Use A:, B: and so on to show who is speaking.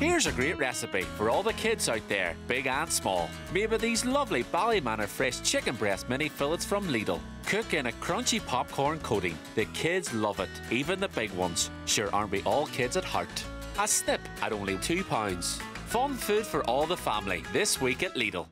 A: Here's a great recipe for all the kids out there, big and small. Made these lovely Ballymanor fresh chicken breast mini fillets from Lidl. Cook in a crunchy popcorn coating. The kids love it, even the big ones. Sure, aren't we all kids at heart? A snip at only £2. Fun food for all the family this week at Lidl.